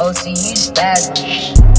OC, you spazzing.